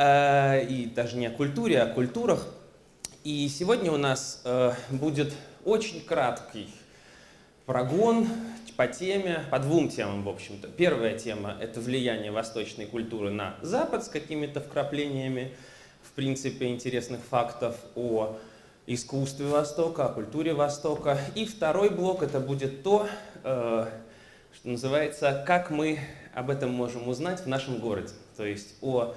э, и даже не о культуре, а о культурах. И сегодня у нас э, будет очень краткий прогон по теме, по двум темам, в общем-то. Первая тема — это влияние восточной культуры на Запад с какими-то вкраплениями, в принципе, интересных фактов о искусстве Востока, о культуре Востока. И второй блок — это будет то, э, что называется, как мы об этом можем узнать в нашем городе. То есть о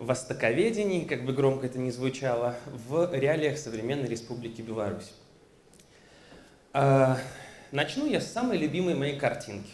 востоковедении, как бы громко это ни звучало, в реалиях современной Республики Беларусь. Э, начну я с самой любимой моей картинки.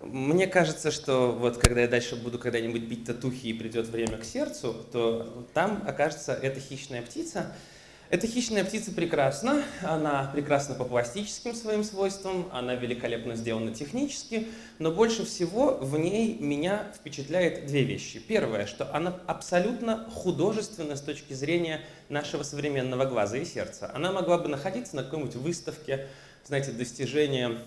Мне кажется, что вот когда я дальше буду когда-нибудь бить татухи и придет время к сердцу, то там окажется эта хищная птица – эта хищная птица прекрасна, она прекрасна по пластическим своим свойствам, она великолепно сделана технически, но больше всего в ней меня впечатляет две вещи. Первое, что она абсолютно художественна с точки зрения нашего современного глаза и сердца. Она могла бы находиться на какой-нибудь выставке, знаете, достижения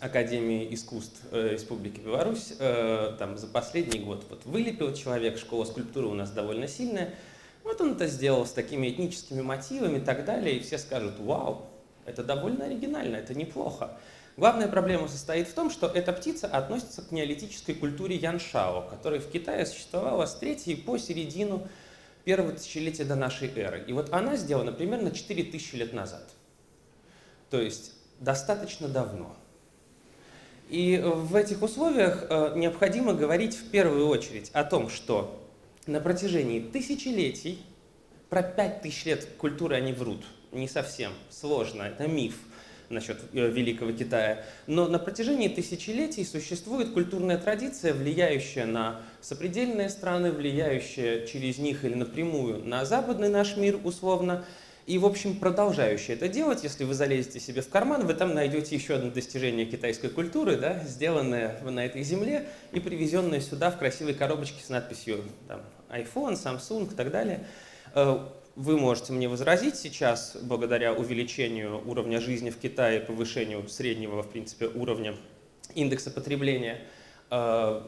Академии искусств э, Республики Беларусь э, там, за последний год. Вот вылепил человек, школа скульптуры у нас довольно сильная, вот он это сделал с такими этническими мотивами и так далее, и все скажут, вау, это довольно оригинально, это неплохо. Главная проблема состоит в том, что эта птица относится к неолитической культуре Яншао, которая в Китае существовала с третьей по середину первого тысячелетия до нашей эры. И вот она сделана примерно 4000 лет назад. То есть достаточно давно. И в этих условиях э, необходимо говорить в первую очередь о том, что на протяжении тысячелетий, про пять тысяч лет культуры они врут, не совсем, сложно, это миф насчет э, Великого Китая. Но на протяжении тысячелетий существует культурная традиция, влияющая на сопредельные страны, влияющая через них или напрямую на западный наш мир условно, и, в общем, продолжающая это делать. Если вы залезете себе в карман, вы там найдете еще одно достижение китайской культуры, да, сделанное на этой земле и привезенное сюда в красивой коробочке с надписью там, iPhone, Samsung и так далее. Э, вы можете мне возразить сейчас, благодаря увеличению уровня жизни в Китае, повышению среднего, в принципе, уровня индекса потребления, э,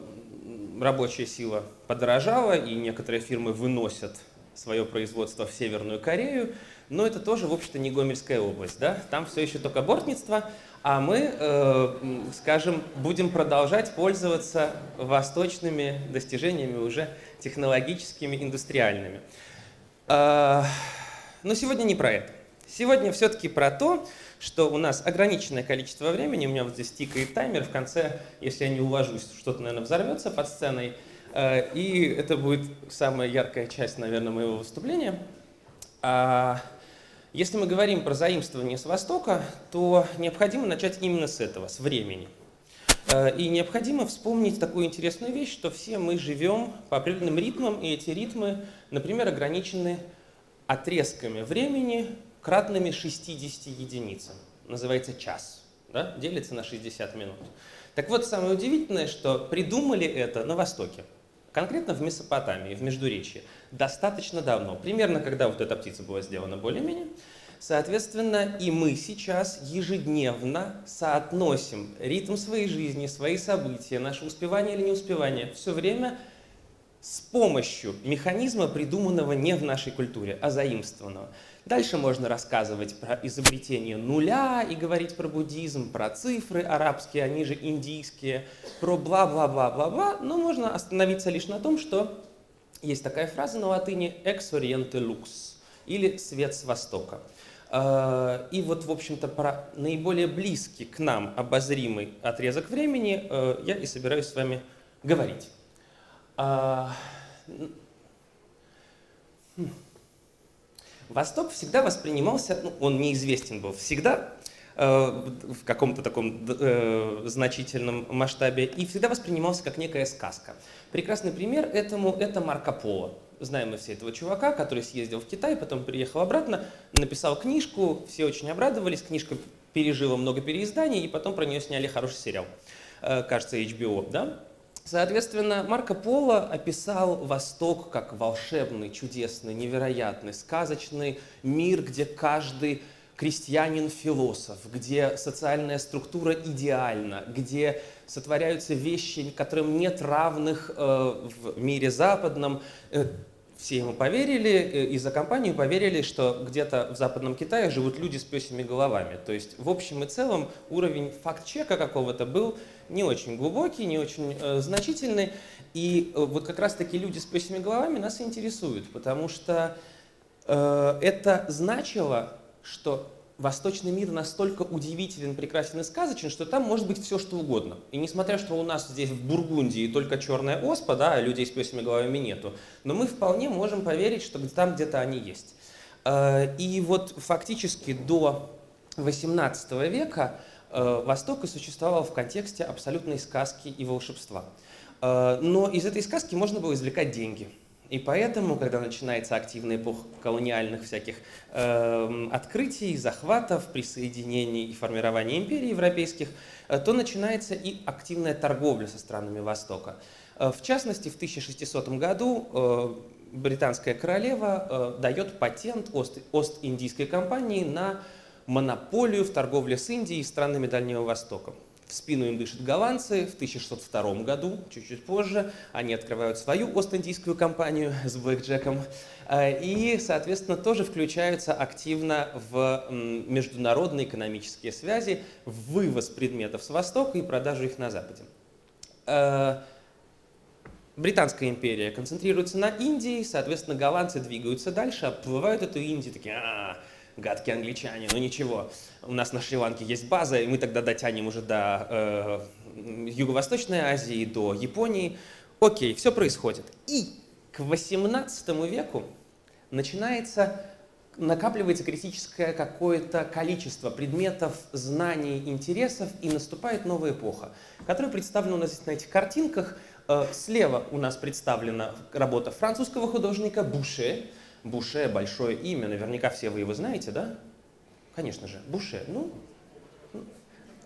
рабочая сила подорожала, и некоторые фирмы выносят свое производство в Северную Корею, но это тоже, в общем-то, не Гомельская область, да? Там все еще только бортництво, а мы, э, скажем, будем продолжать пользоваться восточными достижениями уже технологическими, индустриальными. Э, но сегодня не про это. Сегодня все-таки про то, что у нас ограниченное количество времени, у меня вот здесь тикает таймер, в конце, если я не уложусь, что-то, наверное, взорвется под сценой, э, и это будет самая яркая часть, наверное, моего выступления. А, если мы говорим про заимствование с Востока, то необходимо начать именно с этого, с времени. Э, и необходимо вспомнить такую интересную вещь, что все мы живем по определенным ритмам, и эти ритмы, например, ограничены отрезками времени, кратными 60 единицам. Называется час. Да? Делится на 60 минут. Так вот, самое удивительное, что придумали это на Востоке. Конкретно в Месопотамии, в Междуречье достаточно давно, примерно когда вот эта птица была сделана более-менее. Соответственно, и мы сейчас ежедневно соотносим ритм своей жизни, свои события, наше успевание или неуспевание все время с помощью механизма, придуманного не в нашей культуре, а заимствованного. Дальше можно рассказывать про изобретение нуля и говорить про буддизм, про цифры арабские, они же индийские, про бла-бла-бла-бла-бла, но можно остановиться лишь на том, что есть такая фраза на латыни «ex oriente lux» или «свет с востока». А, и вот, в общем-то, про наиболее близкий к нам обозримый отрезок времени э, я и собираюсь с вами говорить. А, хм. Восток всегда воспринимался, ну, он неизвестен был всегда, Э, в каком-то таком э, значительном масштабе и всегда воспринимался как некая сказка. Прекрасный пример этому – это Марко Поло. Знаем мы все этого чувака, который съездил в Китай, потом приехал обратно, написал книжку, все очень обрадовались, книжка пережила много переизданий, и потом про нее сняли хороший сериал, э, кажется, HBO, да? Соответственно, Марко Поло описал Восток как волшебный, чудесный, невероятный, сказочный мир, где каждый крестьянин-философ, где социальная структура идеальна, где сотворяются вещи, которым нет равных э, в мире западном. Э, все ему поверили, э, и за компанию поверили, что где-то в западном Китае живут люди с песями головами. То есть в общем и целом уровень факт-чека какого-то был не очень глубокий, не очень э, значительный. И э, вот как раз-таки люди с песями головами нас интересуют, потому что э, это значило, что восточный мир настолько удивителен, прекрасен и сказочен, что там может быть все, что угодно. И несмотря, что у нас здесь в Бургундии только черная оспа, да, а людей с песями головами нету, но мы вполне можем поверить, что там где-то они есть. Э, и вот фактически до XVIII века э, Восток и существовал в контексте абсолютной сказки и волшебства. Э, но из этой сказки можно было извлекать деньги – и поэтому, когда начинается активная эпоха колониальных всяких э, открытий, захватов, присоединений и формирования империй европейских, э, то начинается и активная торговля со странами Востока. Э, в частности, в 1600 году э, британская королева э, дает патент Ост, Ост-Индийской компании на монополию в торговле с Индией и странами Дальнего Востока. В спину им дышат голландцы. В 1602 году, чуть-чуть позже, они открывают свою Ост-Индийскую компанию с Блэкджеком. Э, и, соответственно, тоже включаются активно в международные экономические связи, в вывоз предметов с Востока и продажу их на Западе. Э, Британская империя концентрируется на Индии, соответственно, голландцы двигаются дальше, оплывают эту Индию, такие, а, -а, -а гадкие англичане, но ничего, у нас на Шри-Ланке есть база, и мы тогда дотянем уже до э, Юго-Восточной Азии, до Японии. Окей, все происходит. И к 18 веку начинается накапливается критическое какое-то количество предметов, знаний, интересов, и наступает новая эпоха, которая представлена у нас на этих картинках. Э, слева у нас представлена работа французского художника Буше, Буше – большое имя, наверняка все вы его знаете, да? Конечно же, Буше. Ну,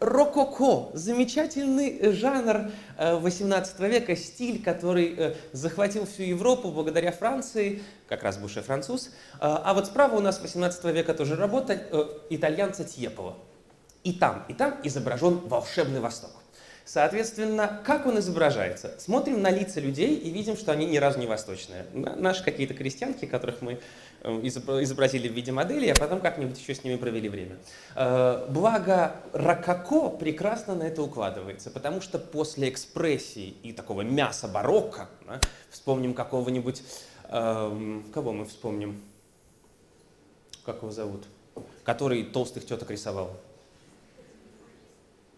рококо, замечательный жанр 18 э, века, стиль, который э, захватил всю Европу благодаря Франции, как раз Буше француз. А, вот справа у нас 18 века тоже работа э, итальянца Тьепова. И там, и там изображен волшебный Восток. Соответственно, как он изображается? Смотрим на лица людей и видим, что они ни разу не восточные. Наши какие-то крестьянки, которых мы э, изобразили в виде модели, а потом как-нибудь еще с ними провели время. Э, благо, Рококо прекрасно на это укладывается, потому что после экспрессии и такого мяса барокко, вспомним какого-нибудь, э, кого мы вспомним, как его зовут, который толстых теток рисовал.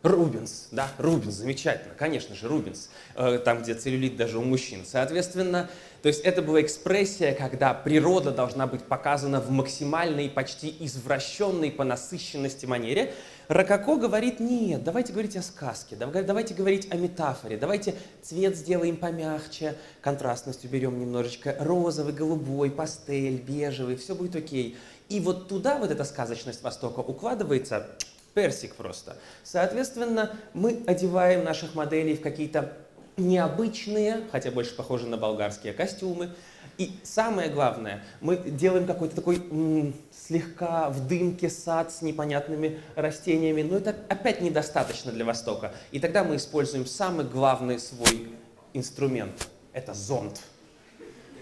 Рубинс, да, Рубинс, замечательно, конечно же, Рубинс, э, там, где целлюлит даже у мужчин. Соответственно, то есть это была экспрессия, когда природа должна быть показана в максимальной, почти извращенной по насыщенности манере. Рококо говорит, нет, давайте говорить о сказке, давайте говорить о метафоре, давайте цвет сделаем помягче, контрастность уберем немножечко, розовый, голубой, пастель, бежевый, все будет окей. И вот туда вот эта сказочность Востока укладывается персик просто. Соответственно, мы одеваем наших моделей в какие-то необычные, хотя больше похожи на болгарские костюмы. И самое главное, мы делаем какой-то такой м, слегка в дымке сад с непонятными растениями, но это опять недостаточно для Востока. И тогда мы используем самый главный свой инструмент – это зонт.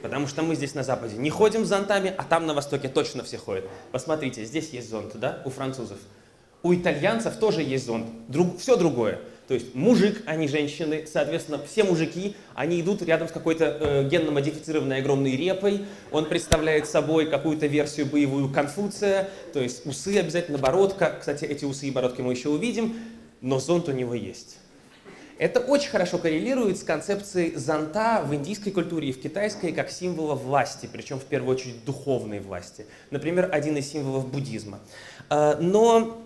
Потому что мы здесь на Западе не ходим с зонтами, а там на Востоке точно все ходят. Посмотрите, здесь есть зонт, да, у французов у итальянцев тоже есть зонт. Друг, все другое. То есть мужик, а не женщины. Соответственно, все мужики, они идут рядом с какой-то э, генно-модифицированной огромной репой. Он представляет собой какую-то версию боевую Конфуция. То есть усы обязательно, бородка. Кстати, эти усы и бородки мы еще увидим. Но зонт у него есть. Это очень хорошо коррелирует с концепцией зонта в индийской культуре и в китайской как символа власти, причем в первую очередь духовной власти. Например, один из символов буддизма. Э, но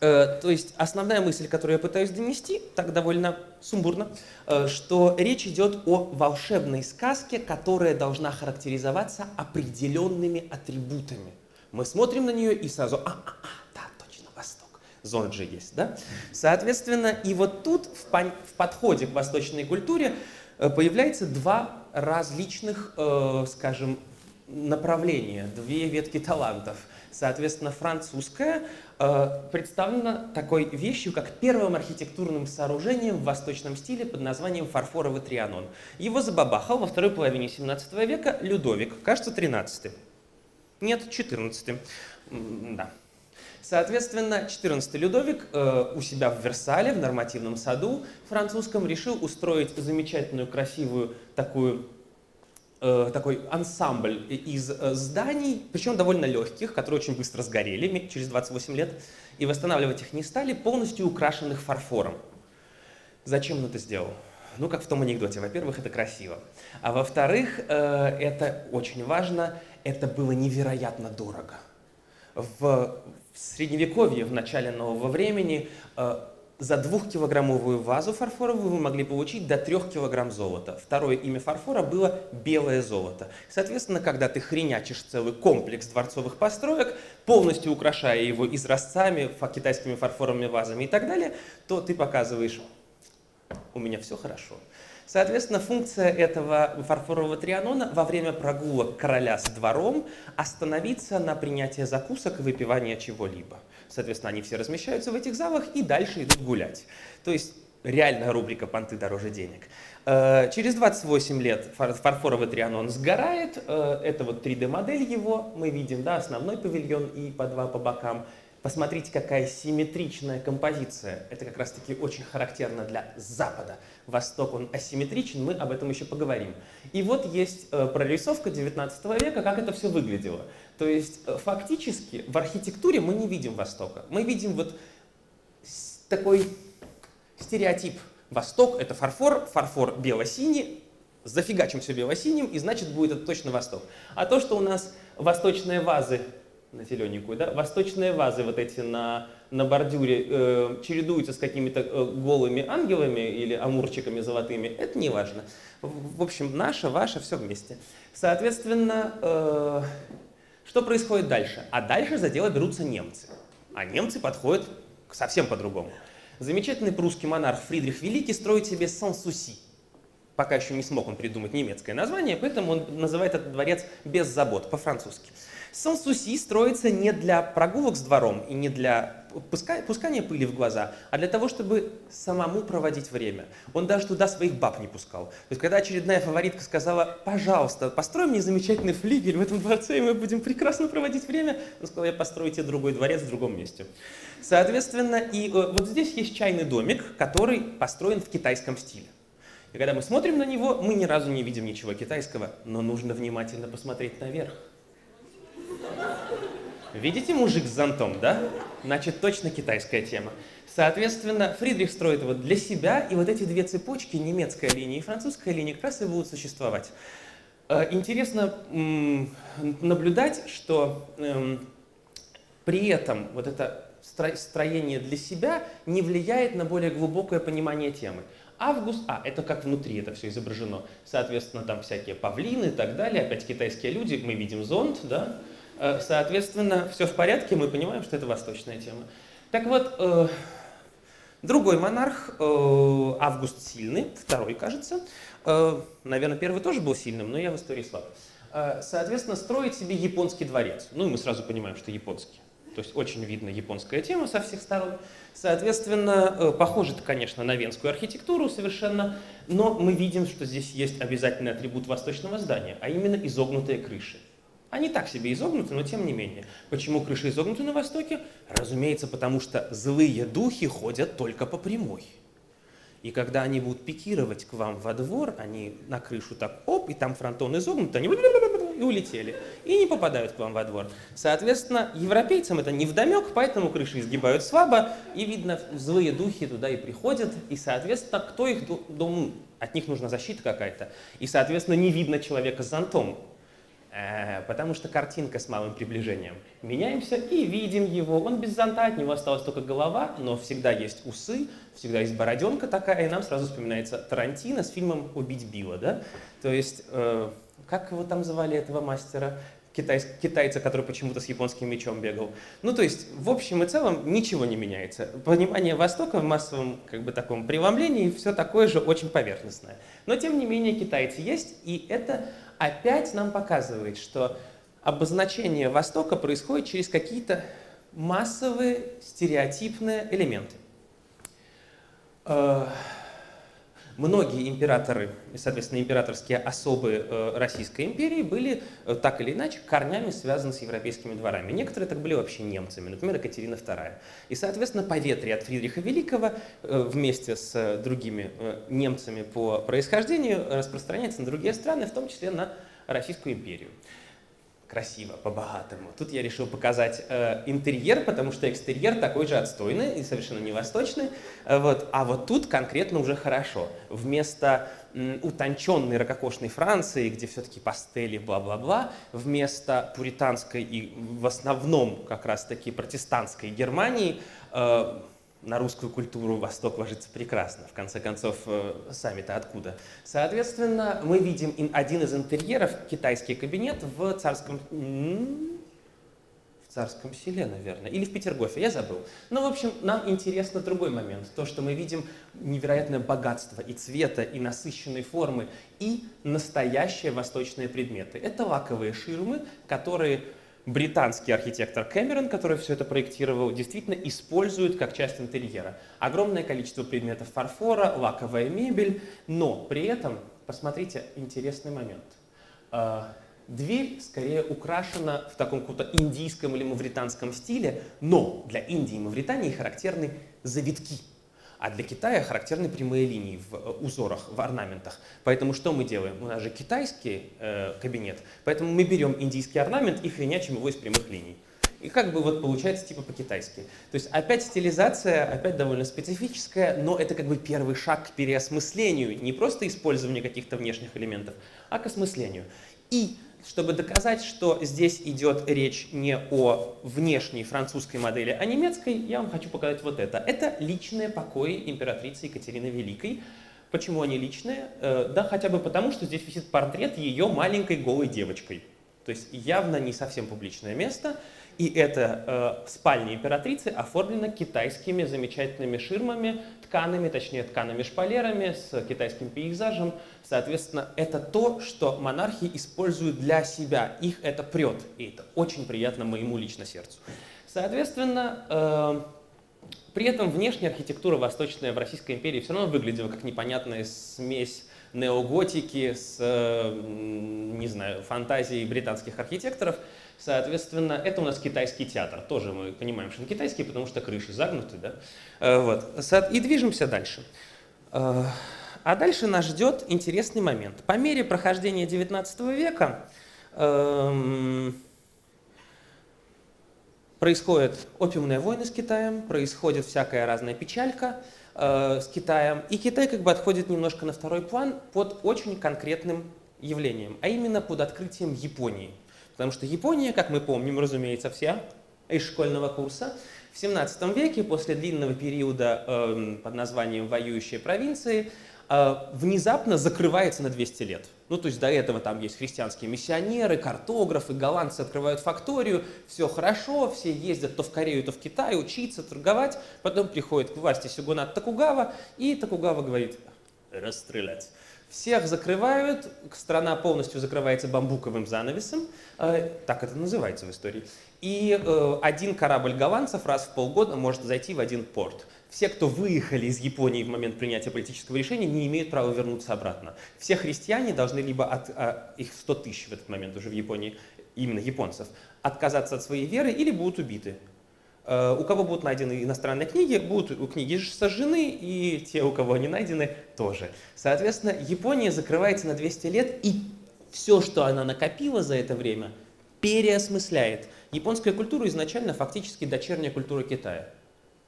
то есть основная мысль, которую я пытаюсь донести, так довольно сумбурно, э, что речь идет о волшебной сказке, которая должна характеризоваться определенными атрибутами. Мы смотрим на нее и сразу, а, а, а да, точно, Восток. Зон же есть, да? Соответственно, и вот тут в, в подходе к восточной культуре э, появляется два различных, скажем, направления, две ветки талантов. Соответственно, французская э, представлена такой вещью, как первым архитектурным сооружением в восточном стиле под названием фарфоровый трианон. Его забабахал во второй половине 17 века Людовик, кажется, 13 Нет, 14 Да. Соответственно, 14 Людовик э, у себя в Версале, в нормативном саду французском, решил устроить замечательную, красивую такую э, такой ансамбль из э, зданий, причем довольно легких, которые очень быстро сгорели через 28 лет, и восстанавливать их не стали, полностью украшенных фарфором. Зачем он это сделал? Ну, как в том анекдоте. Во-первых, это красиво. А во-вторых, э, это очень важно, это было невероятно дорого. В средневековье, в начале нового времени, за двухкилограммовую вазу фарфоровую вы могли получить до трех килограмм золота. Второе имя фарфора было белое золото. Соответственно, когда ты хренячишь целый комплекс дворцовых построек, полностью украшая его изразцами, китайскими фарфоровыми вазами и так далее, то ты показываешь, у меня все хорошо. Соответственно, функция этого фарфорового трианона во время прогулок короля с двором остановиться на принятие закусок и выпивание чего-либо. Соответственно, они все размещаются в этих залах и дальше идут гулять. То есть реальная рубрика «Понты дороже денег». Э, через 28 лет фарфоровый трианон сгорает. Э, это вот 3D-модель его. Мы видим да, основной павильон и по два по бокам. Посмотрите, какая симметричная композиция. Это как раз-таки очень характерно для Запада. Восток, он асимметричен, мы об этом еще поговорим. И вот есть э, прорисовка 19 века, как это все выглядело. То есть э, фактически в архитектуре мы не видим Востока. Мы видим вот такой стереотип. Восток — это фарфор, фарфор бело-синий, зафигачим все бело-синим, и значит будет это точно Восток. А то, что у нас восточные вазы на зелененькую, да, восточные вазы вот эти на, на бордюре э, чередуются с какими-то э, голыми ангелами или амурчиками золотыми, это не важно. В, в общем, наше, ваше, все вместе. Соответственно, э, что происходит дальше? А дальше за дело берутся немцы. А немцы подходят совсем по-другому. Замечательный прусский монарх Фридрих Великий строит себе Сан-Суси. Пока еще не смог он придумать немецкое название, поэтому он называет этот дворец без забот, по-французски. Сан-Суси строится не для прогулок с двором и не для пускания пыли в глаза, а для того, чтобы самому проводить время. Он даже туда своих баб не пускал. То есть, когда очередная фаворитка сказала, пожалуйста, построй мне замечательный флигель в этом дворце, и мы будем прекрасно проводить время, он сказал, я построю тебе другой дворец в другом месте. Соответственно, и э, вот здесь есть чайный домик, который построен в китайском стиле. И когда мы смотрим на него, мы ни разу не видим ничего китайского, но нужно внимательно посмотреть наверх. Видите мужик с зонтом, да? Значит, точно китайская тема. Соответственно, Фридрих строит его для себя, и вот эти две цепочки, немецкая линия и французская линия, как раз и будут существовать. Э, интересно наблюдать, что эм, при этом вот это строение для себя не влияет на более глубокое понимание темы. Август, а, это как внутри это все изображено. Соответственно, там всякие павлины и так далее, опять китайские люди, мы видим зонт, да, соответственно, все в порядке, мы понимаем, что это восточная тема. Так вот, э, другой монарх, э, Август Сильный, второй, кажется, наверное, первый тоже был сильным, но я в истории слаб. Соответственно, строит себе японский дворец. Ну и мы сразу понимаем, что японский. То есть очень видно японская тема со всех сторон. Соответственно, похоже это, конечно, на венскую архитектуру совершенно, но мы видим, что здесь есть обязательный атрибут восточного здания, а именно изогнутые крыши. Они так себе изогнуты, но тем не менее. Почему крыши изогнуты на Востоке? Разумеется, потому что злые духи ходят только по прямой. И когда они будут пикировать к вам во двор, они на крышу так оп, и там фронтон изогнут, они и улетели. И не попадают к вам во двор. Соответственно, европейцам это не вдомек, поэтому крыши изгибают слабо, и видно, злые духи туда и приходят, и, соответственно, кто их дом, от них нужна защита какая-то. И, соответственно, не видно человека с зонтом, потому что картинка с малым приближением. Меняемся и видим его. Он без зонта, от него осталась только голова, но всегда есть усы, всегда есть бороденка такая, и нам сразу вспоминается Тарантино с фильмом «Убить Билла». Да? То есть, э, как его там звали, этого мастера? Китай, китайца, который почему-то с японским мечом бегал. Ну, то есть, в общем и целом, ничего не меняется. Понимание Востока в массовом, как бы, таком преломлении все такое же очень поверхностное. Но, тем не менее, китайцы есть, и это опять нам показывает, что обозначение Востока происходит через какие-то массовые стереотипные элементы. Э, многие императоры, и, соответственно, императорские особы э, Российской империи были э, так или иначе корнями связаны с европейскими дворами. Некоторые так были вообще немцами, например, Екатерина II. И, соответственно, поветрие от Фридриха Великого вместе с другими немцами по происхождению распространяется на другие страны, в том числе на Российскую империю красиво, по-богатому. Тут я решил показать э, интерьер, потому что экстерьер такой же отстойный и совершенно не восточный. Э, вот. А вот тут конкретно уже хорошо. Вместо м, утонченной ракокошной Франции, где все-таки пастели, бла-бла-бла, вместо пуританской и в основном как раз-таки протестантской Германии э, на русскую культуру Восток ложится прекрасно. В конце концов, э, сами-то откуда? Соответственно, мы видим один из интерьеров, китайский кабинет в царском... В царском селе, наверное, или в Петергофе, я забыл. Но, в общем, нам интересно другой момент. То, что мы видим невероятное богатство и цвета, и насыщенной формы, и настоящие восточные предметы. Это лаковые ширмы, которые британский архитектор Кэмерон, который все это проектировал, действительно использует как часть интерьера. Огромное количество предметов фарфора, лаковая мебель, но при этом, посмотрите, интересный момент. А, дверь скорее украшена в таком каком-то индийском или мавританском стиле, но для Индии и Мавритании характерны завитки. А для Китая характерны прямые линии в э, узорах, в орнаментах. Поэтому что мы делаем? У нас же китайский э, кабинет, поэтому мы берем индийский орнамент и хренячим его из прямых линий. И как бы вот получается типа по-китайски. То есть опять стилизация, опять довольно специфическая, но это как бы первый шаг к переосмыслению, не просто использование каких-то внешних элементов, а к осмыслению. И чтобы доказать, что здесь идет речь не о внешней французской модели, а немецкой, я вам хочу показать вот это. Это личные покои императрицы Екатерины Великой. Почему они личные? Э, да хотя бы потому, что здесь висит портрет ее маленькой голой девочкой. То есть явно не совсем публичное место. И эта э, спальня императрицы оформлена китайскими замечательными ширмами, тканами, точнее тканами-шпалерами с китайским пейзажем. Соответственно, это то, что монархи используют для себя. Их это прет, и это очень приятно моему лично сердцу. Соответственно, э, при этом внешняя архитектура восточная в Российской империи все равно выглядела как непонятная смесь неоготики с, э, не знаю, фантазией британских архитекторов – Соответственно, это у нас китайский театр. Тоже мы понимаем, что он китайский, потому что крыши загнуты. Да? Э, вот. И движемся дальше. Э, а дальше нас ждет интересный момент. По мере прохождения XIX века эм, происходят опиумные войны с Китаем, происходит всякая разная печалька э, с Китаем, и Китай как бы отходит немножко на второй план под очень конкретным явлением, а именно под открытием Японии. Потому что Япония, как мы помним, разумеется, вся из школьного курса, в 17 веке, после длинного периода э, под названием «воюющие провинции», э, внезапно закрывается на 200 лет. Ну, то есть до этого там есть христианские миссионеры, картографы, голландцы открывают факторию, все хорошо, все ездят то в Корею, то в Китай учиться, торговать, потом приходит к власти Сюгунат Такугава, и Такугава говорит «расстрелять». Всех закрывают, страна полностью закрывается бамбуковым занавесом, э, так это называется в истории. И э, один корабль голландцев раз в полгода может зайти в один порт. Все, кто выехали из Японии в момент принятия политического решения, не имеют права вернуться обратно. Все христиане должны либо от, а, их 100 тысяч в этот момент уже в Японии, именно японцев, отказаться от своей веры или будут убиты. Э, у кого будут найдены иностранные книги, будут у книги сожжены, и те, у кого они найдены, тоже. Соответственно, Япония закрывается на 200 лет, и все, что она накопила за это время, переосмысляет. Японская культура изначально фактически дочерняя культура Китая.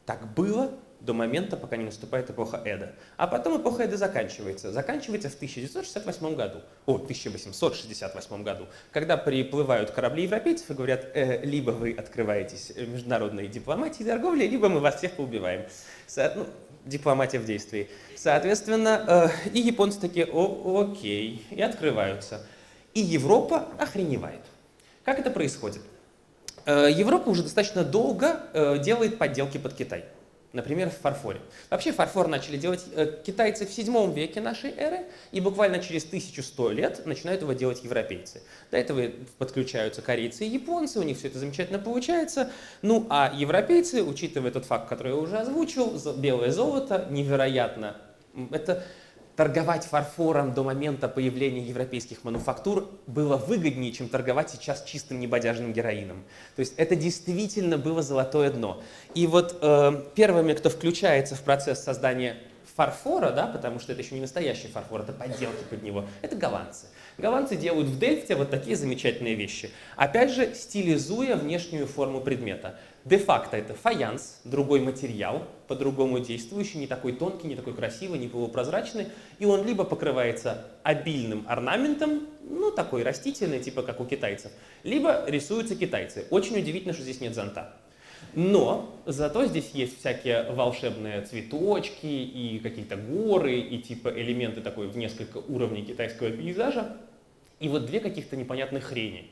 Так было, до момента, пока не наступает эпоха Эда. А потом эпоха Эда заканчивается. Заканчивается в 1968 году, о, 1868 году, когда приплывают корабли европейцев и говорят, э, либо вы открываетесь международной дипломатии и торговле, либо мы вас всех поубиваем. Со, ну, дипломатия в действии. Соответственно, э, и японцы такие, о, окей, и открываются. И Европа охреневает. Как это происходит? Э, Европа уже достаточно долго э, делает подделки под Китай. Например, в фарфоре. Вообще фарфор начали делать э, китайцы в 7 веке нашей эры, и буквально через 1100 лет начинают его делать европейцы. До этого подключаются корейцы и японцы, у них все это замечательно получается. Ну а европейцы, учитывая тот факт, который я уже озвучил, белое золото невероятно. Это торговать фарфором до момента появления европейских мануфактур было выгоднее, чем торговать сейчас чистым небодяжным героином. То есть это действительно было золотое дно. И вот э, первыми, кто включается в процесс создания фарфора, да, потому что это еще не настоящий фарфор, это подделки под него, это голландцы. Голландцы делают в Дельфте вот такие замечательные вещи. Опять же, стилизуя внешнюю форму предмета. Де-факто это фаянс, другой материал, по-другому действующий, не такой тонкий, не такой красивый, не полупрозрачный. И он либо покрывается обильным орнаментом, ну такой растительный, типа как у китайцев, либо рисуются китайцы. Очень удивительно, что здесь нет зонта. Но зато здесь есть всякие волшебные цветочки и какие-то горы и типа элементы такой в несколько уровней китайского пейзажа. И вот две каких-то непонятных хрени.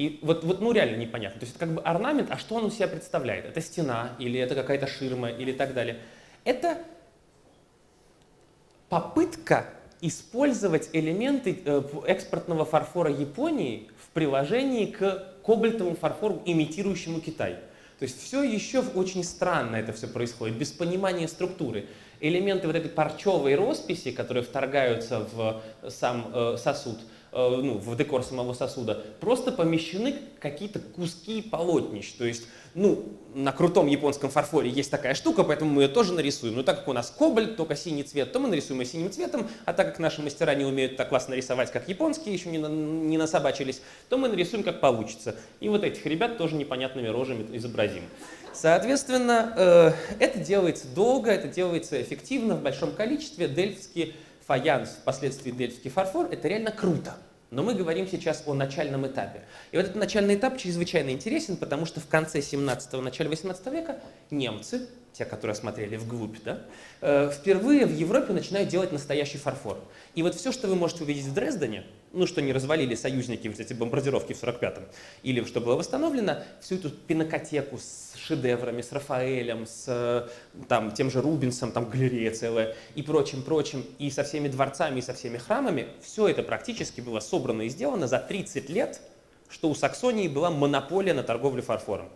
И вот, вот ну реально непонятно. То есть это как бы орнамент, а что он у себя представляет? Это стена или это какая-то ширма или так далее. Это попытка использовать элементы э, экспортного фарфора Японии в приложении к кобальтовому фарфору, имитирующему Китай. То есть все еще очень странно это все происходит, без понимания структуры. Элементы вот этой парчевой росписи, которые вторгаются в сам э, сосуд, э, ну, в декор самого сосуда, просто помещены какие-то куски полотнищ. То есть ну, на крутом японском фарфоре есть такая штука, поэтому мы ее тоже нарисуем. Но так как у нас кобальт, только синий цвет, то мы нарисуем ее синим цветом, а так как наши мастера не умеют так классно рисовать, как японские, еще не, на, не насобачились, то мы нарисуем, как получится. И вот этих ребят тоже непонятными рожами изобразим. Соответственно, э, это делается долго, это делается эффективно, в большом количестве. Дельфский фаянс, впоследствии дельфский фарфор, это реально круто. Но мы говорим сейчас о начальном этапе. И вот этот начальный этап чрезвычайно интересен, потому что в конце 17-го, начале 18 века немцы, те, которые смотрели вглубь, да, э, впервые в Европе начинают делать настоящий фарфор. И вот все, что вы можете увидеть в Дрездене, ну, что не развалили союзники вот эти бомбардировки в 45-м, или что было восстановлено, всю эту пинокотеку с шедеврами, с Рафаэлем, с э, там, тем же Рубинсом, там галерея целая, и прочим-прочим, и со всеми дворцами, и со всеми храмами, все это практически было собрано и сделано за 30 лет, что у Саксонии была монополия на торговлю фарфором.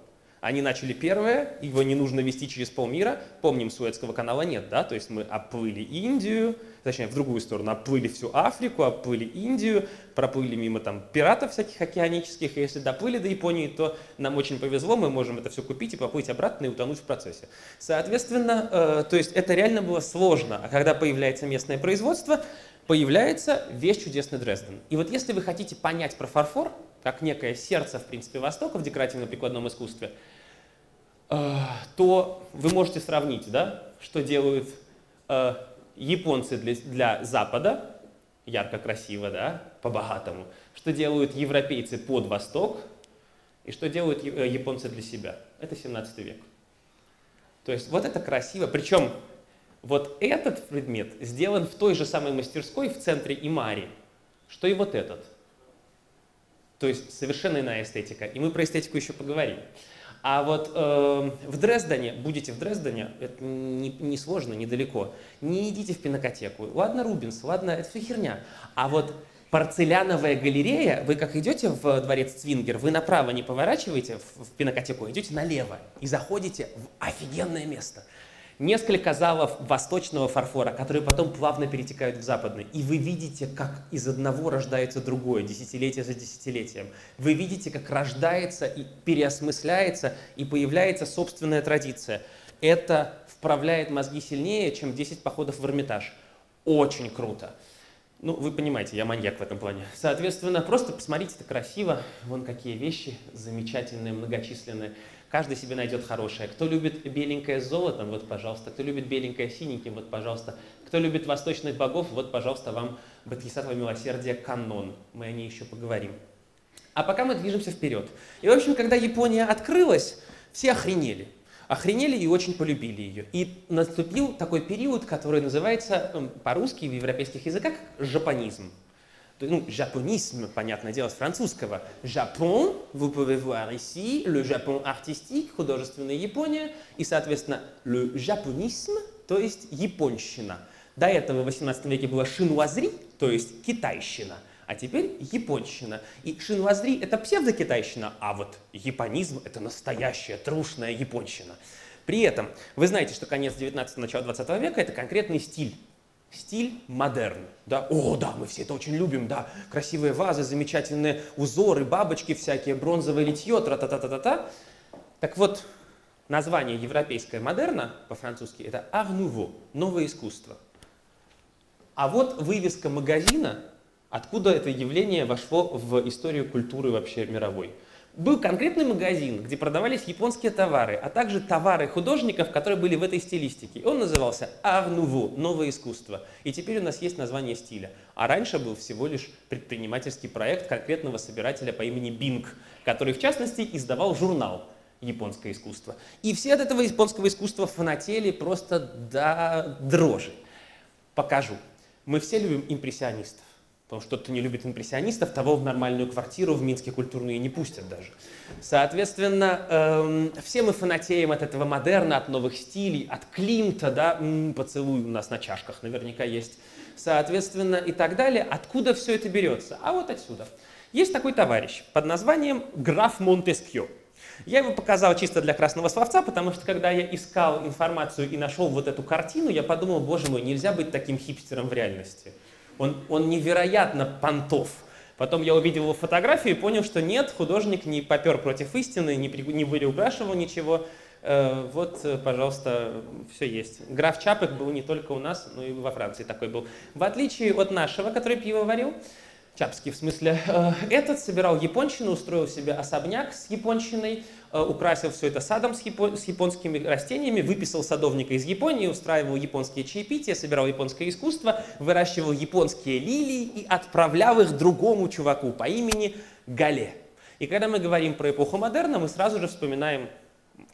Они начали первое, его не нужно вести через полмира. Помним, Суэцкого канала нет, да? То есть мы оплыли Индию, точнее, в другую сторону, оплыли всю Африку, оплыли Индию, проплыли мимо там пиратов всяких океанических, и если доплыли до Японии, то нам очень повезло, мы можем это все купить и поплыть обратно и утонуть в процессе. Соответственно, э, то есть это реально было сложно, а когда появляется местное производство, появляется весь чудесный Дрезден. И вот если вы хотите понять про фарфор, как некое сердце, в принципе, Востока в декоративно-прикладном искусстве, э, то вы можете сравнить, да, что делают э, японцы для, для Запада, ярко, красиво, да, по-богатому, что делают европейцы под Восток и что делают э, японцы для себя. Это 17 век. То есть вот это красиво. Причем вот этот предмет сделан в той же самой мастерской в центре Имари, что и вот этот. То есть совершенно иная эстетика. И мы про эстетику еще поговорим. А вот э, в Дрездене, будете в Дрездене, это не, не сложно, недалеко, не идите в пинокотеку. Ладно Рубинс, ладно, это все херня. А вот порцеляновая галерея, вы как идете в дворец Цвингер, вы направо не поворачиваете в, в пинокотеку, идете налево и заходите в офигенное место несколько залов восточного фарфора, которые потом плавно перетекают в западный. И вы видите, как из одного рождается другое, десятилетие за десятилетием. Вы видите, как рождается и переосмысляется, и появляется собственная традиция. Это вправляет мозги сильнее, чем 10 походов в Эрмитаж. Очень круто. Ну, вы понимаете, я маньяк в этом плане. Соответственно, просто посмотрите, это красиво. Вон какие вещи замечательные, многочисленные. Каждый себе найдет хорошее. Кто любит беленькое с золотом, вот, пожалуйста. Кто любит беленькое синеньким, вот, пожалуйста. Кто любит восточных богов, вот, пожалуйста, вам Бодхисаттва милосердия канон. Мы о ней еще поговорим. А пока мы движемся вперед. И, в общем, когда Япония открылась, все охренели. Охренели и очень полюбили ее. И наступил такой период, который называется эм, по-русски в европейских языках жапонизм. Ну, japonisme, понятное дело, с французского. Japon, vous pouvez voir ici, le Japon artistique, художественная Япония, и, соответственно, le japonisme, то есть японщина. До этого в 18 веке было шинуазри, то есть китайщина, а теперь японщина. И шинуазри — это псевдокитайщина, а вот японизм — это настоящая трушная японщина. При этом вы знаете, что конец 19 начало 20 века — это конкретный стиль стиль модерн. Да? О, да, мы все это очень любим, да. Красивые вазы, замечательные узоры, бабочки всякие, бронзовое литье, тра-та-та-та-та-та. Так вот, название европейское модерна по-французски это Art Nouveau, новое искусство. А вот вывеска магазина, откуда это явление вошло в историю культуры вообще мировой – был конкретный магазин, где продавались японские товары, а также товары художников, которые были в этой стилистике. Он назывался Nouveau, новое искусство. И теперь у нас есть название стиля. А раньше был всего лишь предпринимательский проект конкретного собирателя по имени Bing, который в частности издавал журнал японское искусство. И все от этого японского искусства фанатели просто до дрожи. Покажу. Мы все любим импрессионистов. Потому что тот, кто не любит импрессионистов, того в нормальную квартиру в Минске культурные не пустят даже. Соответственно, эм, все мы фанатеем от этого модерна, от новых стилей, от Климта, да, м-м, поцелуй у нас на чашках наверняка есть. Соответственно, и так далее. Откуда все это берется? А вот отсюда. Есть такой товарищ под названием граф Монтескьё. Я его показал чисто для красного словца, потому что когда я искал информацию и нашел вот эту картину, я подумал, боже мой, нельзя быть таким хипстером в реальности. Он, он невероятно понтов. Потом я увидел его фотографию и понял, что нет, художник не попер против истины, не, не выреукрашивал ничего. Э, вот, э, пожалуйста, все есть. Граф Чапек был не только у нас, но и во Франции такой был. В отличие от нашего, который пиво варил, Чапский в смысле, э, этот собирал японщину, устроил себе особняк с японщиной, Э, украсил все это садом с, с японскими растениями, выписал садовника из Японии, устраивал японские чаепития, собирал японское искусство, выращивал японские лилии и отправлял их другому чуваку по имени Гале. И когда мы говорим про эпоху модерна, мы сразу же вспоминаем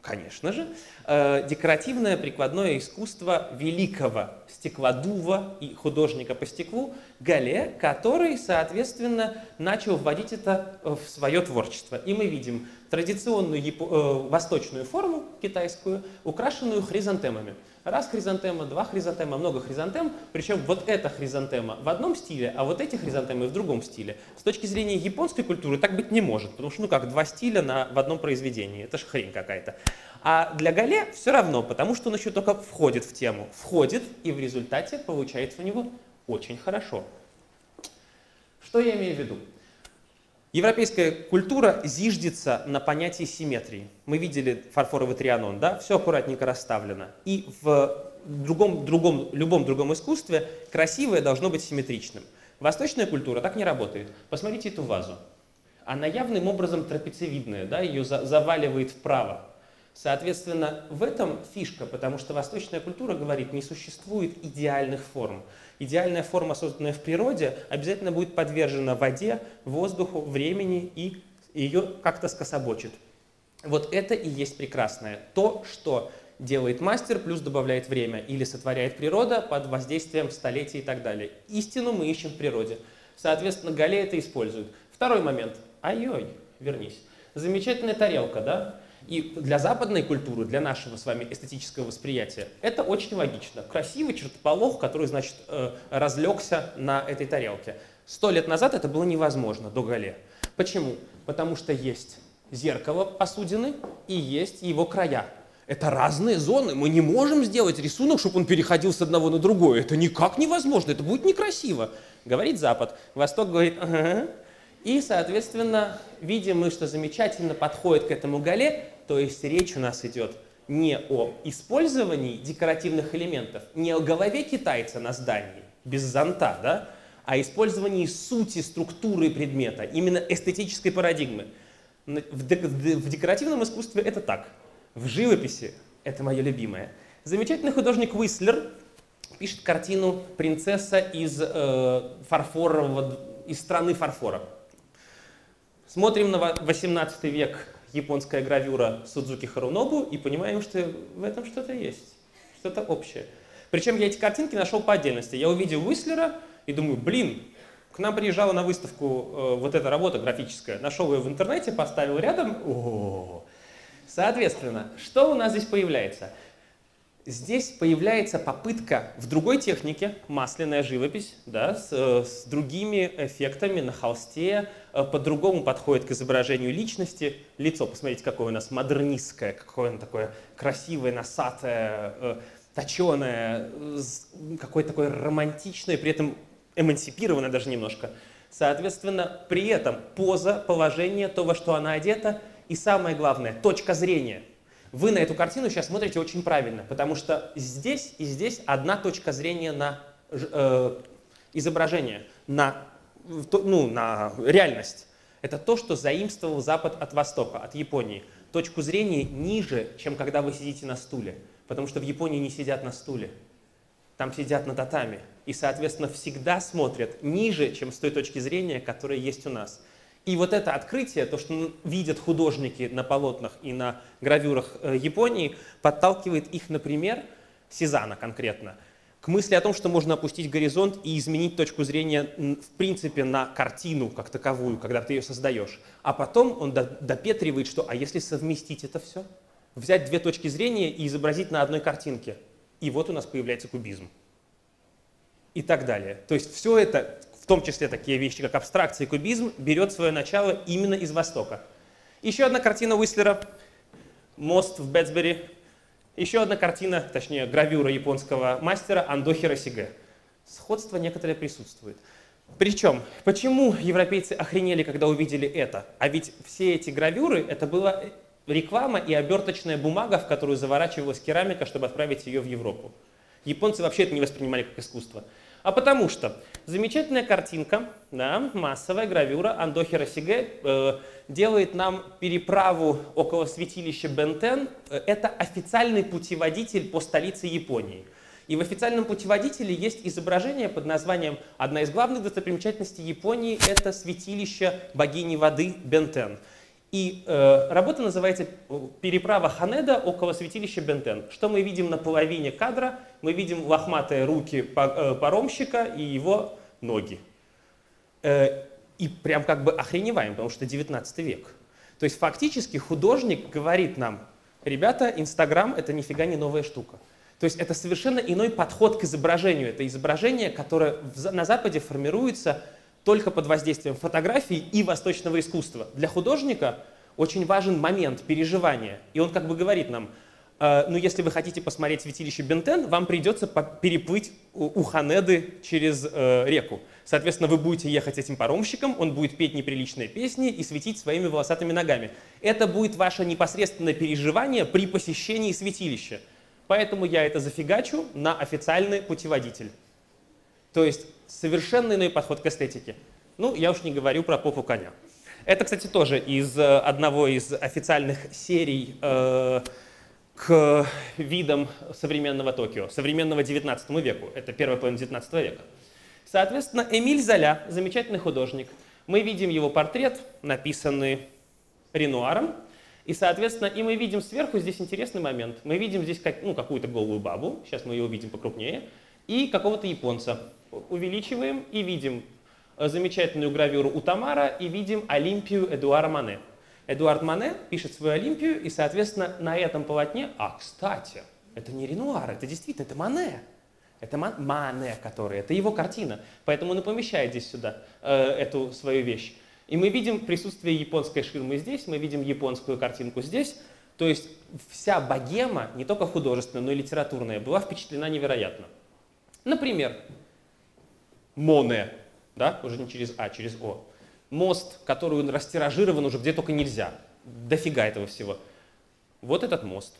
конечно же, э, декоративное прикладное искусство великого стеклодува и художника по стеклу Гале, который, соответственно, начал вводить это в свое творчество. И мы видим традиционную э, восточную форму китайскую, украшенную хризантемами. Раз хризантема, два хризантема, много хризантем, причем вот эта хризантема в одном стиле, а вот эти хризантемы в другом стиле. С точки зрения японской культуры так быть не может, потому что ну как, два стиля на, в одном произведении, это же хрень какая-то. А для Гале все равно, потому что он еще только входит в тему. Входит, и в результате получается у него очень хорошо. Что я имею в виду? Европейская культура зиждется на понятии симметрии. Мы видели фарфоровый трианон, да? Все аккуратненько расставлено. И в другом, другом, любом другом искусстве красивое должно быть симметричным. Восточная культура так не работает. Посмотрите эту вазу. Она явным образом трапециевидная, да? ее за, заваливает вправо. Соответственно, в этом фишка, потому что восточная культура говорит, не существует идеальных форм. Идеальная форма, созданная в природе, обязательно будет подвержена воде, воздуху, времени и ее как-то скособочит. Вот это и есть прекрасное. То, что делает мастер, плюс добавляет время, или сотворяет природа под воздействием столетий и так далее. Истину мы ищем в природе. Соответственно, Гале это использует. Второй момент. Ай-ой, вернись. Замечательная тарелка, да? И для западной культуры, для нашего с вами эстетического восприятия, это очень логично. Красивый чертополох, который, значит, э, разлегся на этой тарелке. Сто лет назад это было невозможно до Гале. Почему? Потому что есть зеркало посудины и есть его края. Это разные зоны. Мы не можем сделать рисунок, чтобы он переходил с одного на другое. Это никак невозможно, это будет некрасиво. Говорит Запад. Восток говорит, ага, и, соответственно, видим мы, что замечательно подходит к этому гале, то есть речь у нас идет не о использовании декоративных элементов, не о голове китайца на здании, без зонта, да, а использовании сути, структуры предмета, именно эстетической парадигмы. В, декоративном искусстве это так. В живописи это мое любимое. Замечательный художник Уислер пишет картину «Принцесса из э, фарфорового, из страны фарфора». Смотрим на 18 век японская гравюра Судзуки Харунобу и понимаем, что в этом что-то есть, что-то общее. Причем я эти картинки нашел по отдельности. Я увидел Уислера и думаю, блин, К нам приезжала на выставку э, вот эта работа графическая. Нашел ее в интернете, поставил рядом. О-о-о. Соответственно, что у нас здесь появляется? Здесь появляется попытка в другой технике, масляная живопись, да, с, э, с другими эффектами на холсте, э, по-другому подходит к изображению личности. Лицо, посмотрите, какое у нас модернистское, какое оно такое красивое, носатое, э, точеное, какое-то такое романтичное, при этом эмансипированное даже немножко. Соответственно, при этом поза, положение, то, во что она одета, и самое главное, точка зрения – вы на эту картину сейчас смотрите очень правильно, потому что здесь и здесь одна точка зрения на э, изображение, на, ну, на реальность. Это то, что заимствовал Запад от Востока, от Японии. Точку зрения ниже, чем когда вы сидите на стуле, потому что в Японии не сидят на стуле, там сидят на татами. И, соответственно, всегда смотрят ниже, чем с той точки зрения, которая есть у нас. И вот это открытие, то, что видят художники на полотнах и на гравюрах э, Японии, подталкивает их, например, Сезана конкретно, к мысли о том, что можно опустить горизонт и изменить точку зрения в принципе на картину как таковую, когда ты ее создаешь. А потом он допетривает, что а если совместить это все? Взять две точки зрения и изобразить на одной картинке. И вот у нас появляется кубизм. И так далее. То есть все это том числе такие вещи, как абстракция и кубизм, берет свое начало именно из Востока. Еще одна картина Уислера «Мост в Бетсбери». Еще одна картина, точнее гравюра японского мастера Андо Хиросиге. Сходство некоторое присутствует. Причем, почему европейцы охренели, когда увидели это? А ведь все эти гравюры, это была реклама и оберточная бумага, в которую заворачивалась керамика, чтобы отправить ее в Европу. Японцы вообще это не воспринимали как искусство. А потому что замечательная картинка, да, массовая гравюра Андо Хиросиге э, делает нам переправу около святилища Бентен. Э, это официальный путеводитель по столице Японии. И в официальном путеводителе есть изображение под названием «Одна из главных достопримечательностей Японии – это святилище богини воды Бентен». И э, работа называется «Переправа Ханеда около святилища Бентен». Что мы видим на половине кадра? Мы видим лохматые руки э, паромщика и его ноги. Э, и прям как бы охреневаем, потому что 19 век. То есть фактически художник говорит нам, ребята, Инстаграм — это нифига не новая штука. То есть это совершенно иной подход к изображению. Это изображение, которое на Западе формируется только под воздействием фотографии и восточного искусства. Для художника очень важен момент переживания. И он как бы говорит нам, э, ну если вы хотите посмотреть святилище Бентен, вам придется переплыть у Ханеды через э, реку. Соответственно, вы будете ехать этим паромщиком, он будет петь неприличные песни и светить своими волосатыми ногами. Это будет ваше непосредственное переживание при посещении святилища. Поэтому я это зафигачу на официальный путеводитель. То есть совершенно иной подход к эстетике. Ну, я уж не говорю про попу коня. Это, кстати, тоже из э, одного из официальных серий э, к видам современного Токио, современного 19 веку. Это первая половина 19 века. Соответственно, Эмиль Золя, замечательный художник. Мы видим его портрет, написанный Ренуаром. И, соответственно, и мы видим сверху здесь интересный момент. Мы видим здесь как, ну, какую-то голую бабу, сейчас мы ее увидим покрупнее, и какого-то японца увеличиваем и видим э, замечательную гравюру у Тамара и видим Олимпию Эдуара Мане. Эдуард Мане пишет свою Олимпию, и, соответственно, на этом полотне, а, кстати, это не Ренуар, это действительно, это Мане. Это Мане, который, это его картина. Поэтому он и помещает здесь сюда э, эту свою вещь. И мы видим присутствие японской ширмы здесь, мы видим японскую картинку здесь. То есть вся богема, не только художественная, но и литературная, была впечатлена невероятно. Например, Моне, да, уже не через А, через О. Мост, который растиражирован уже где только нельзя. Дофига этого всего. Вот этот мост.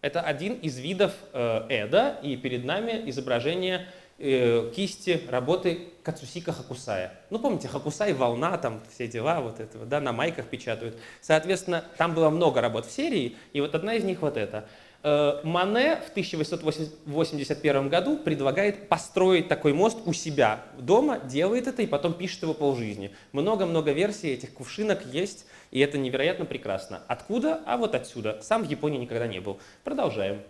Это один из видов э, Эда, и перед нами изображение э, кисти работы Кацусика Хакусая. Ну, помните, Хакусай, волна, там все дела вот этого, да, на майках печатают. Соответственно, там было много работ в серии, и вот одна из них вот эта. Э, Мане в 1881 году предлагает построить такой мост у себя дома, делает это и потом пишет его полжизни. Много-много версий этих кувшинок есть, и это невероятно прекрасно. Откуда? А вот отсюда. Сам в Японии никогда не был. Продолжаем.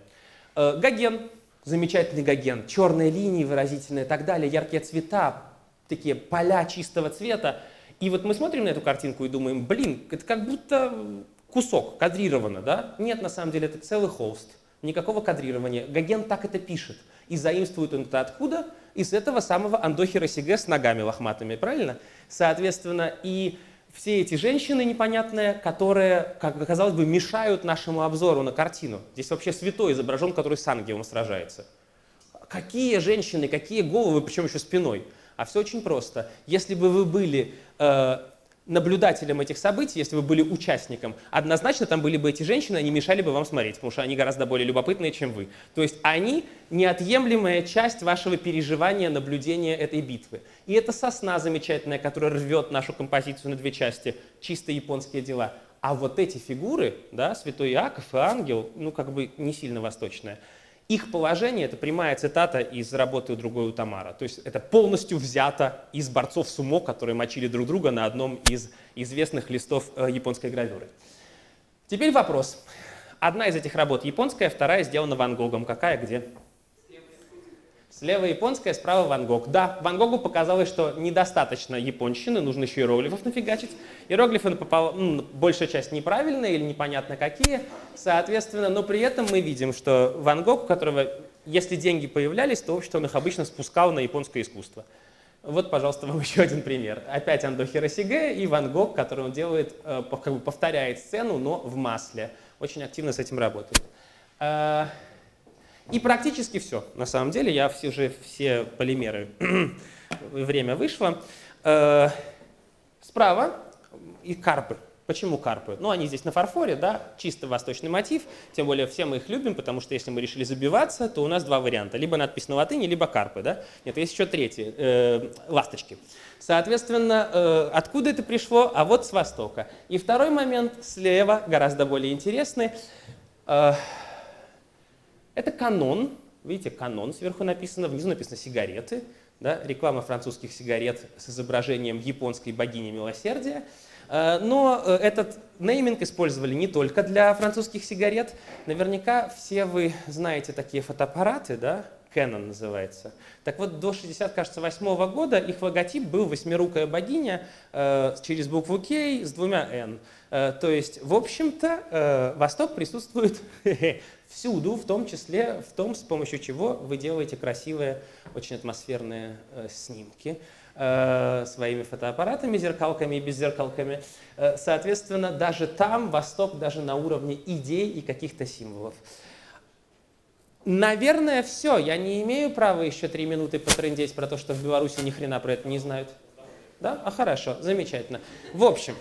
Э, Гоген, замечательный Гоген, черные линии выразительные и так далее, яркие цвета, такие поля чистого цвета. И вот мы смотрим на эту картинку и думаем, блин, это как будто кусок, кадрировано, да? Нет, на самом деле это целый холст, никакого кадрирования. Гоген так это пишет. И заимствует он это откуда? Из этого самого Андохи Росиге с ногами лохматыми, правильно? Соответственно, и все эти женщины непонятные, которые, как оказалось бы, мешают нашему обзору на картину. Здесь вообще святой изображен, который с ангелом сражается. Какие женщины, какие головы, причем еще спиной? А все очень просто. Если бы вы были э, наблюдателем этих событий, если бы были участником, однозначно там были бы эти женщины, они мешали бы вам смотреть, потому что они гораздо более любопытные, чем вы. То есть они неотъемлемая часть вашего переживания, наблюдения этой битвы. И это сосна замечательная, которая рвет нашу композицию на две части, чисто японские дела. А вот эти фигуры, да, святой Иаков и ангел, ну как бы не сильно восточная, их положение – это прямая цитата из работы у другой у Тамара. То есть это полностью взято из борцов сумо, которые мочили друг друга на одном из известных листов э, японской гравюры. Теперь вопрос. Одна из этих работ японская, вторая сделана Ван Гогом. Какая где? Слева японская, справа Ван Гог. Да, Ван Гогу показалось, что недостаточно японщины, нужно еще иероглифов нафигачить. Иероглифы попал, большая часть неправильные или непонятно какие, соответственно, но при этом мы видим, что Ван Гог, у которого, если деньги появлялись, то общество он их обычно спускал на японское искусство. Вот, пожалуйста, вам еще один пример. Опять Андо Хиросиге и Ван Гог, который он делает, э, как бы повторяет сцену, но в масле. Очень активно с этим работает. Э, и практически все. На самом деле я все уже все полимеры, время вышло. Э, справа и карпы. Почему карпы? Ну, они здесь на фарфоре, да, чисто восточный мотив, тем более все мы их любим, потому что если мы решили забиваться, то у нас два варианта, либо надпись на латыни, либо карпы, да. Нет, есть еще третий, э, ласточки. Соответственно, э, откуда это пришло? А вот с востока. И второй момент слева, гораздо более интересный. Э, это канон, видите, канон сверху написано, внизу написано сигареты, да, реклама французских сигарет с изображением японской богини милосердия. Э, но э, этот нейминг использовали не только для французских сигарет. Наверняка все вы знаете такие фотоаппараты, да, Canon называется. Так вот, до 60, кажется, восьмого года их логотип был восьмирукая богиня э, через букву К с двумя N. Э, то есть, в общем-то, э, Восток присутствует всюду, в том числе в том, с помощью чего вы делаете красивые, очень атмосферные э, снимки своими фотоаппаратами, зеркалками и беззеркалками. Соответственно, даже там Восток даже на уровне идей и каких-то символов. Наверное, все. Я не имею права еще три минуты потрындеть про то, что в Беларуси ни хрена про это не знают. Да? А хорошо, замечательно. В общем,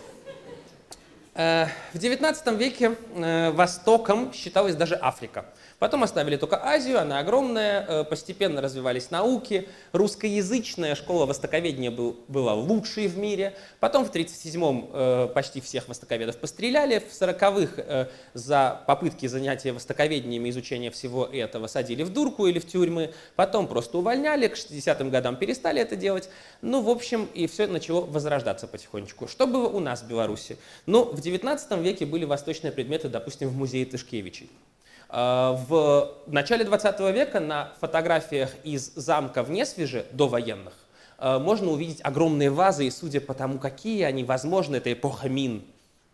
в XIX веке э, Востоком считалась даже Африка. Потом оставили только Азию, она огромная, э, постепенно развивались науки. Русскоязычная школа востоковедения был, была лучшей в мире. Потом в 1937-м э, почти всех востоковедов постреляли. В 40-х э, за попытки занятия востоковедением и изучения всего этого садили в дурку или в тюрьмы. Потом просто увольняли, к 60-м годам перестали это делать. Ну, в общем, и все начало возрождаться потихонечку. Что было у нас в Беларуси? Ну, в 19 веке были восточные предметы, допустим, в музее Тышкевичей. А, в начале 20 века на фотографиях из замка в Несвеже, до военных, а, можно увидеть огромные вазы, и судя по тому, какие они, возможно, это эпоха Мин,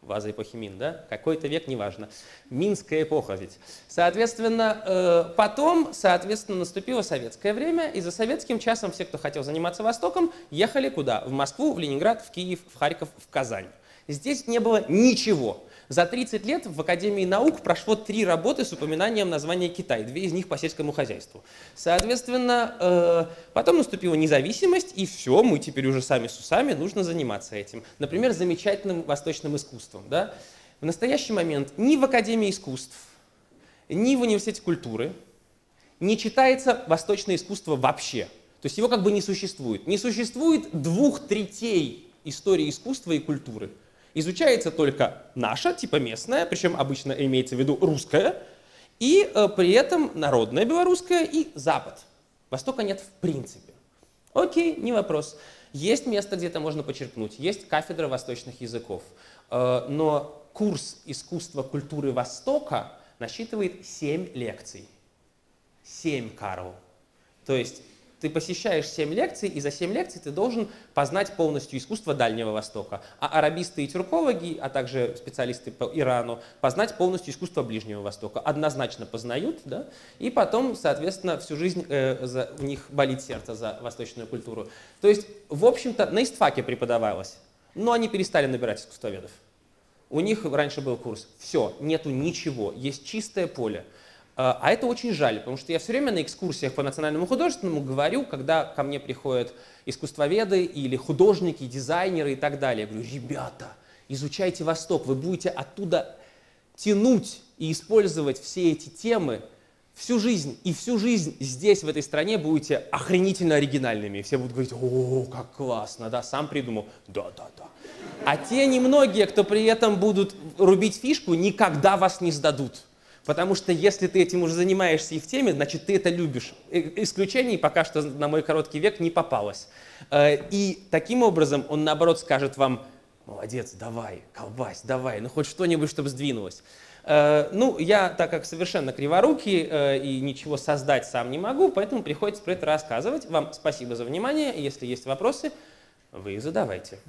ваза эпохи Мин, да? Какой-то век, неважно. Минская эпоха ведь. Соответственно, э, потом, соответственно, наступило советское время, и за советским часом все, кто хотел заниматься Востоком, ехали куда? В Москву, в Ленинград, в Киев, в Харьков, в Казань. Здесь не было ничего. За 30 лет в Академии наук прошло три работы с упоминанием названия Китай, две из них по сельскому хозяйству. Соответственно, э, потом наступила независимость, и все, мы теперь уже сами с усами, нужно заниматься этим. Например, замечательным восточным искусством. Да? В настоящий момент ни в Академии искусств, ни в Университете культуры не читается восточное искусство вообще. То есть его как бы не существует. Не существует двух третей истории искусства и культуры. Изучается только наша, типа местная, причем обычно имеется в виду русская, и э, при этом народная белорусская и Запад. Востока нет в принципе. Окей, не вопрос. Есть место, где это можно почерпнуть, есть кафедра восточных языков, э, но курс искусства культуры Востока насчитывает 7 лекций. 7, Карл. То есть ты посещаешь 7 лекций, и за 7 лекций ты должен познать полностью искусство Дальнего Востока. А арабисты и тюркологи, а также специалисты по Ирану, познать полностью искусство Ближнего Востока. Однозначно познают, да, и потом, соответственно, всю жизнь э, за, у них болит сердце за восточную культуру. То есть, в общем-то, на истфаке преподавалось, но они перестали набирать искусствоведов. У них раньше был курс. Все, нету ничего, есть чистое поле. А, а это очень жаль, потому что я все время на экскурсиях по национальному художественному говорю, когда ко мне приходят искусствоведы или художники, дизайнеры и так далее. Я говорю, ребята, изучайте Восток, вы будете оттуда тянуть и использовать все эти темы всю жизнь. И всю жизнь здесь, в этой стране, будете охренительно оригинальными. Все будут говорить, о, как классно, да, сам придумал. Да, да, да. А те немногие, кто при этом будут рубить фишку, никогда вас не сдадут. Потому что если ты этим уже занимаешься и в теме, значит, ты это любишь. Исключений пока что на мой короткий век не попалось. Э, и таким образом он, наоборот, скажет вам, молодец, давай, колбась, давай, ну хоть что-нибудь, чтобы сдвинулось. Э, ну, я, так как совершенно криворукий э, и ничего создать сам не могу, поэтому приходится про это рассказывать. Вам спасибо за внимание. Если есть вопросы, вы их задавайте.